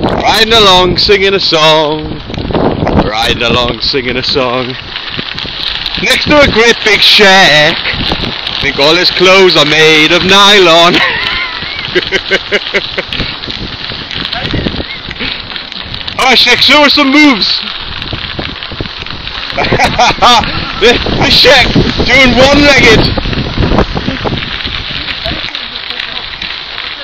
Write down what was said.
Riding along, singing a song. Riding along, singing a song. Next to a great big shack. Think all his clothes are made of nylon. Alright, Shek, show us some moves. the, the Shek doing one-legged